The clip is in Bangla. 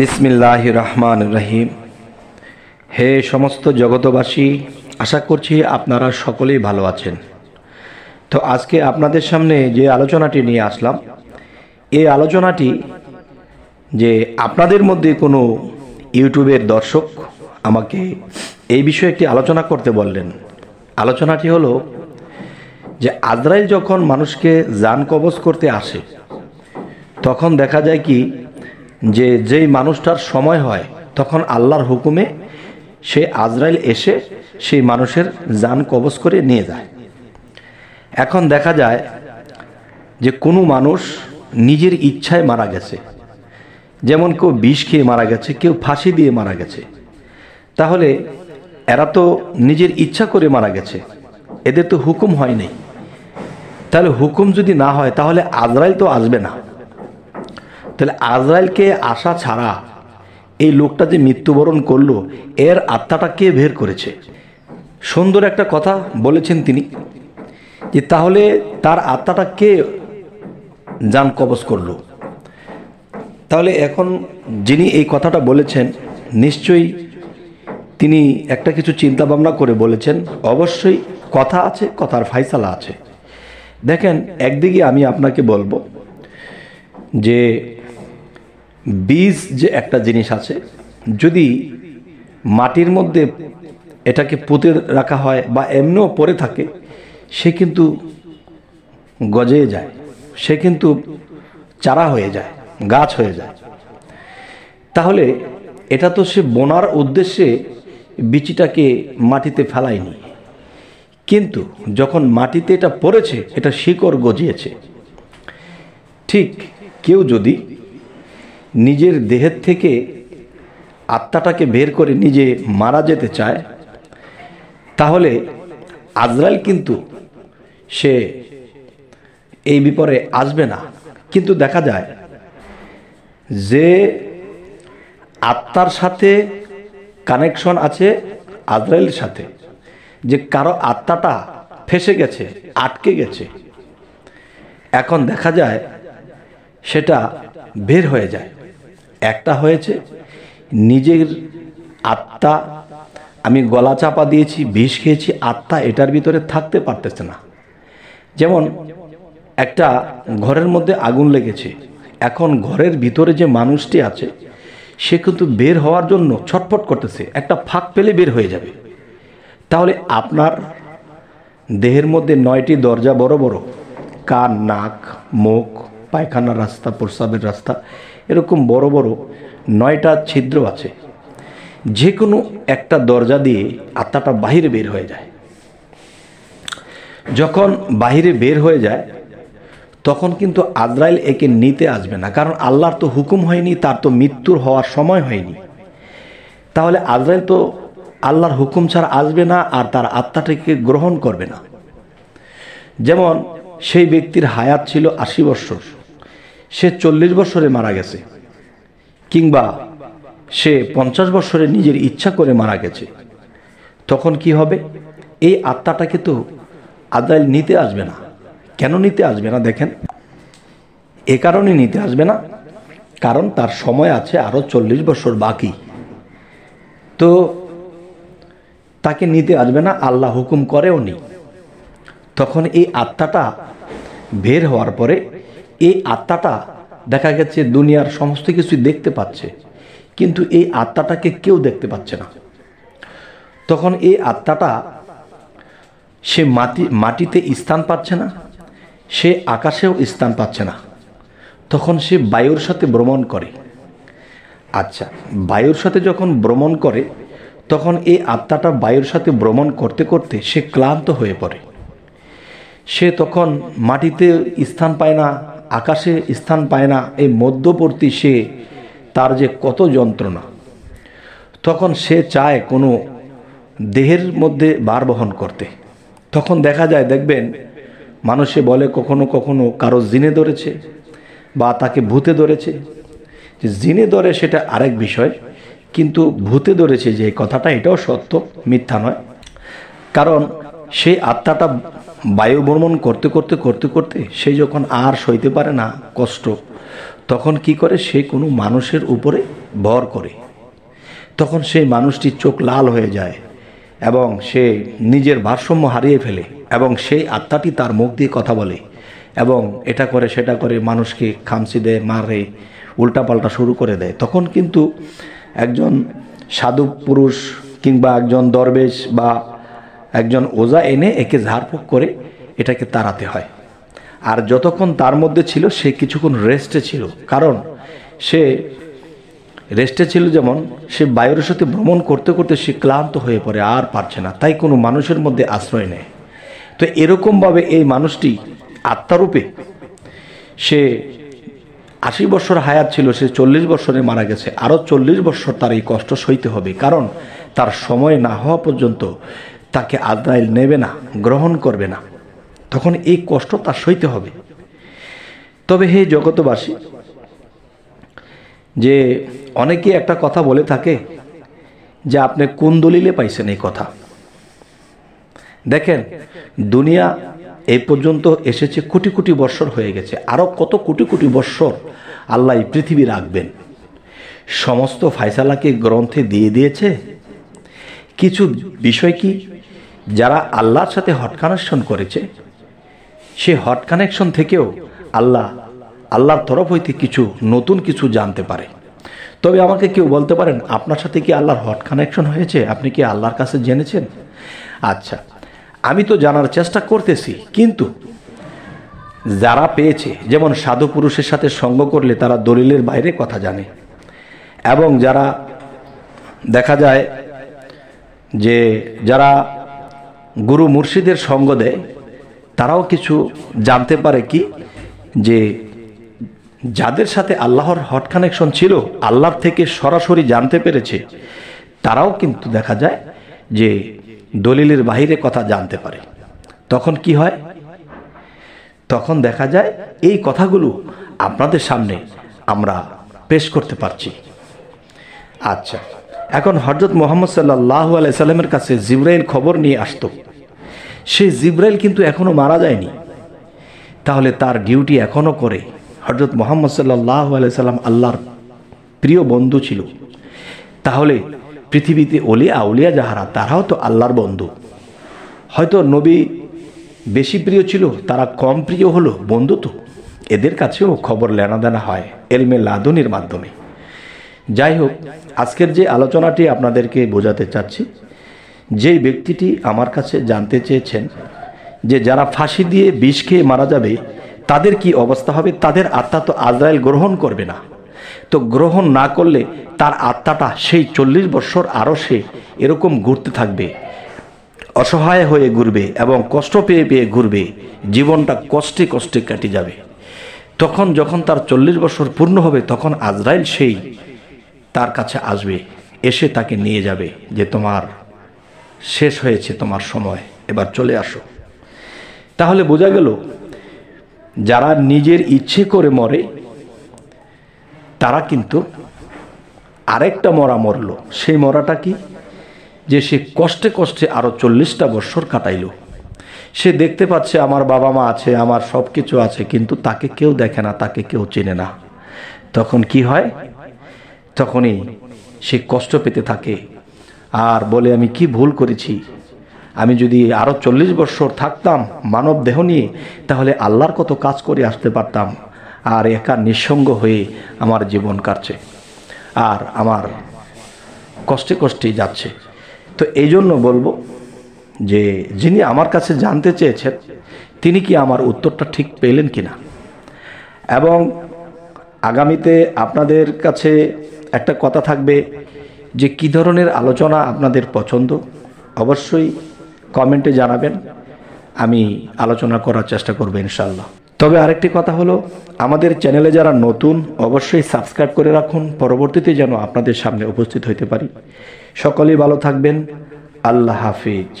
বিসমিল্লাহ রহমান রহিম। হে সমস্ত জগতবাসী আশা করছি আপনারা সকলেই ভালো আছেন। তো আজকে আপনাদের সামনে যে আলোচনাটি নিয়ে আসলাম, এই আলোচনাটি যে আপনাদের মধ্যে কোনো ইউটিউবের দর্শক আমাকে এই বিষয়ে একটি আলোচনা করতে বললেন। আলোচনাটি হলো যে আজরাইল যখন মানুষকে যান কবজ করতে আসে, তখন দেখা যায় কি যে যেই মানুষটার সময় হয়, তখন আল্লাহর হুকুমে সে আজরাইল এসে সেই মানুষের যান কবজ করে নিয়ে যায়। এখন দেখা যায় যে কোনো মানুষ নিজের ইচ্ছায় মারা গেছে। যেমন কেউ বিষ খেয়ে মারা গেছে, কেউ ফাঁসি দিয়ে মারা গেছে। তাহলে এরা তো নিজের ইচ্ছা করে মারা গেছে, এদের তো হুকুম হয় নাই। তাহলে হুকুম যদি না হয়, তাহলে আজরাইল তো আসবে না। তাহলে আজরাইলকে আসা ছাড়া এই লোকটা যে মৃত্যুবরণ করল, এর আত্মাটা কে বের করেছে? সুন্দর একটা কথা বলেছেন তিনি, যে তাহলে তার আত্মাটা কে যান কবজ করল? তাহলে এখন যিনি এই কথাটা বলেছেন, নিশ্চয়ই তিনি একটা কিছু চিন্তা ভাবনা করে বলেছেন, অবশ্যই কথা আছে, কথার ফাইসালা আছে। দেখেন, একদিকে আমি আপনাকে বলব যে বীজ যে একটা জিনিস আছে, যদি মাটির মধ্যে এটাকে পুঁতে রাখা হয় বা এমনিও পড়ে থাকে, সে কিন্তু গজে যায়, সে কিন্তু চারা হয়ে যায়, গাছ হয়ে যায়। তাহলে এটা তো সে বোনার উদ্দেশ্যে বিচিটাকে মাটিতে ফেলায়নি। কিন্তু যখন মাটিতে এটা পড়েছে, এটা শিকড় গজিয়েছে। ঠিক কেউ যদি নিজের দেহের থেকে আত্মাটাকে বের করে নিজে মারা যেতে চায়, তাহলে আজরাইল কিন্তু সে এই বিপরে আসবে না। কিন্তু দেখা যায় যে আত্মার সাথে কানেকশন আছে আজরাইলের সাথে, যে কারও আত্মাটা ফেসে গেছে, আটকে গেছে। এখন দেখা যায় সেটা বের হয়ে যায়। একটা হয়েছে, নিজের আত্মা, আমি গলা চাপা দিয়েছি, বিষ খেয়েছি, আত্মা এটার ভিতরে থাকতে পারতেছে না। যেমন একটা ঘরের মধ্যে আগুন লেগেছে, এখন ঘরের ভিতরে যে মানুষটি আছে, সে কিন্তু বের হওয়ার জন্য ছটফট করতেছে, একটা ফাঁক পেলে বের হয়ে যাবে। তাহলে আপনার দেহের মধ্যে নয়টি দরজা বড় বড়, কান, নাক, মুখ, পায়খানার রাস্তা প্রস্রাবের রাস্তা এরকম বড় বড় নয়টা ছিদ্র আছে। যে কোনো একটা দরজা দিয়ে আত্মাটা বাহিরে বের হয়ে যায়। যখন বাহিরে বের হয়ে যায়, তখন কিন্তু আজরাইল একে নিতে আসবে না, কারণ আল্লাহর তো হুকুম হয়নি, তার তো মৃত্যুর হওয়ার সময় হয়নি। তাহলে আজরাইল তো আল্লাহর হুকুম ছাড়া আসবে না আর তার আত্মাটাকে গ্রহণ করবে না। যেমন সেই ব্যক্তির হায়াত ছিল আশি বৎসর। সে চল্লিশ বছরে মারা গেছে, কিংবা সে পঞ্চাশ বছরে নিজের ইচ্ছা করে মারা গেছে। তখন কি হবে? এই আত্মাটাকে তো আদায় নিতে আসবে না। কেন নিতে আসবে না দেখেন? এ কারণে নিতে আসবে না, কারণ তার সময় আছে আরও চল্লিশ বছর বাকি। তো তাকে নিতে আসবে না, আল্লাহ হুকুম করেও নি। তখন এই আত্মাটা বের হওয়ার পরে এই আত্মাটা দেখা গেছে দুনিয়ার সমস্ত কিছুই দেখতে পাচ্ছে, কিন্তু এই আত্মাটাকে কেউ দেখতে পাচ্ছে না। তখন এই আত্মাটা সে মাটি, মাটিতে স্থান পাচ্ছে না, সে আকাশেও স্থান পাচ্ছে না। তখন সে বায়ুর সাথে ভ্রমণ করে। আচ্ছা বায়ুর সাথে যখন ভ্রমণ করে, তখন এই আত্মাটা বায়ুর সাথে ভ্রমণ করতে করতে সে ক্লান্ত হয়ে পড়ে। সে তখন মাটিতে স্থান পায় না আকাশে স্থান পায় না এই মধ্যবর্তী সে, তার যে কত যন্ত্রণা। তখন সে চায় কোনো দেহের মধ্যে বার বহন করতে। তখন দেখা যায়, দেখবেন, মানুষে বলে, কখনো কখনো কারও জিনে ধরেছে বা তাকে ভূতে ধরেছে। যে জিনে ধরে সেটা আরেক বিষয়, কিন্তু ভূতে ধরেছে যে কথাটা, এটাও সত্য, মিথ্যা নয়। কারণ সেই আত্মাটা বায়ু ভ্রমণ করতে করতে করতে করতে সে যখন আর সইতে পারে না, কষ্ট, তখন কি করে? সে কোনো মানুষের উপরে ভর করে। তখন সেই মানুষটির চোখ লাল হয়ে যায় এবং সে নিজের ভারসাম্য হারিয়ে ফেলে এবং সেই আত্মাটি তার মুখ দিয়ে কথা বলে এবং এটা করে, সেটা করে মানুষকে খামচি দেয়, মারে, উল্টাপাল্টা শুরু করে দেয়। তখন কিন্তু একজন সাধু পুরুষ কিংবা একজন দরবেশ বা একজন ওজা এনে একে ঝাড়ফুঁক করে এটাকে তাড়াতে হয়। আর যতক্ষণ তার মধ্যে ছিল, সে কিছুক্ষণ রেস্টে ছিল। কারণ সে রেস্টে ছিল যেমন, সে বায়ুর সাথে ভ্রমণ করতে করতে সে ক্লান্ত হয়ে পড়ে, আর পারছে না। তাই কোনো মানুষের মধ্যে আশ্রয় নেয়। তো এরকমভাবে এই মানুষটি আত্মারূপে সে আশি বছর হায়াত ছিল, সে চল্লিশ বছরে মারা গেছে। আরও চল্লিশ বছর তার এই কষ্ট সইতে হবে। কারণ তার সময় না হওয়া পর্যন্ত তাকে আদ্রাইল নেবে না, গ্রহণ করবে না। তখন এই কষ্ট তার সইতে হবে। তবে হে জগতবাসী যে অনেকে একটা কথা বলে থাকে যে, আপনি কোন দলিলে পাইছেন এই কথা? দেখেন, দুনিয়া এই পর্যন্ত এসেছে কোটি কোটি বৎসর হয়ে গেছে। আরও কত কোটি কোটি বৎসর আল্লাহ এই পৃথিবী রাখবেন। সমস্ত ফায়সালাকে গ্রন্থে দিয়ে দিয়েছে। কিছু বিষয় কি যারা আল্লাহর সাথে হট কানেকশন করেছে, সে হট কানেকশন থেকেও আল্লাহ, আল্লাহর তরফ হইতে কিছু নতুন কিছু জানতে পারে। তবে আমাকে কেউ বলতে পারেন, আপনার সাথে কি আল্লাহর হট কানেকশন হয়েছে? আপনি কি আল্লাহর কাছে জেনেছেন? আচ্ছা আমি তো জানার চেষ্টা করতেছি, কিন্তু যারা পেয়েছে, যেমন সাধু পুরুষের সাথে সঙ্গ করলে তারা দলিলের বাইরে কথা জানে। এবং যারা দেখা যায় যে যারা গুরু মুর্শিদের সঙ্গ দেয়, তারাও কিছু জানতে পারে কি? যে যাদের সাথে আল্লাহর হট কানেকশন ছিল, আল্লাহর থেকে সরাসরি জানতে পেরেছে, তারাও কিন্তু দেখা যায় যে দলিলের বাহিরে কথা জানতে পারে। তখন কি হয়? তখন দেখা যায় এই কথাগুলো আপনাদের সামনে আমরা পেশ করতে পারছি। আচ্ছা এখন হজরত মোহাম্মদ সাল্লাহ আলাইসাল্লামের কাছে জিব্রাইল খবর নিয়ে আসতো। সেই জিব্রাইল কিন্তু এখনও মারা যায়নি। তাহলে তার ডিউটি এখনও করে। হজরত মোহাম্মদ সাল্লাহ আলাইসাল্লাম আল্লাহর প্রিয় বন্ধু ছিল। তাহলে পৃথিবীতে অলিয়া আউলিয়া যাহারা, তারাও তো আল্লাহর বন্ধু। হয়তো নবী বেশি প্রিয় ছিল, তারা কম প্রিয় হলো বন্ধু তো এদের কাছেও খবর লেনাদেনা হয় এলমে লাদনির মাধ্যমে। যাই হোক, আজকের যে আলোচনাটি আপনাদেরকে বোঝাতে চাচ্ছি যেই ব্যক্তিটি আমার কাছে জানতে চেয়েছেন যে যারা ফাঁসি দিয়ে বিষ খেয়ে মারা যাবে, তাদের কি অবস্থা হবে? তাদের আত্মা তো আজরাইল গ্রহণ করবে না। তো গ্রহণ না করলে তার আত্মাটা সেই চল্লিশ বছর আরও সে এরকম ঘুরতে থাকবে, অসহায় হয়ে ঘুরবে এবং কষ্ট পেয়ে পেয়ে ঘুরবে, জীবনটা কষ্টে কষ্টে কেটে যাবে। তখন যখন তার চল্লিশ বছর পূর্ণ হবে, তখন আজরাইল সেই তার কাছে আসবে, এসে তাকে নিয়ে যাবে যে তোমার শেষ হয়েছে তোমার সময়। এবার চলে আসো। তাহলে বোঝা গেল, যারা নিজের ইচ্ছে করে মরে, তারা কিন্তু আরেকটা মরা মরল। সেই মরাটা কি? যে সে কষ্টে কষ্টে আরও চল্লিশটা বৎসর কাটাইল। সে দেখতে পাচ্ছে আমার বাবা মা আছে, আমার সব কিছু আছে, কিন্তু তাকে কেউ দেখে না, তাকে কেউ চেনে না। তখন কি হয়? তখনই সে কষ্ট পেতে থাকে আর বলে, আমি কি ভুল করেছি? আমি যদি আরও চল্লিশ বছর থাকতাম মানব দেহ নিয়ে, তাহলে আল্লাহর কত কাজ করে আসতে পারতাম আর একা নিঃসঙ্গ হয়ে আমার জীবন কাটছে আর আমার কষ্টে কষ্টেই যাচ্ছে। তো এই জন্য বলব যে, যিনি আমার কাছে জানতে চেয়েছেন, তিনি কি আমার উত্তরটা ঠিক পেলেন কি না এবং আগামীতে আপনাদের কাছে একটা কথা থাকবে যে কি ধরনের আলোচনা আপনাদের পছন্দ, অবশ্যই কমেন্টে জানাবেন। আমি আলোচনা করার চেষ্টা করব ইনশাল্লাহ তবে আরেকটি কথা হলো, আমাদের চ্যানেলে যারা নতুন, অবশ্যই সাবস্ক্রাইব করে রাখুন। পরবর্তীতে যেন আপনাদের সামনে উপস্থিত হইতে পারি। সকলেই ভালো থাকবেন। আল্লাহ হাফিজ।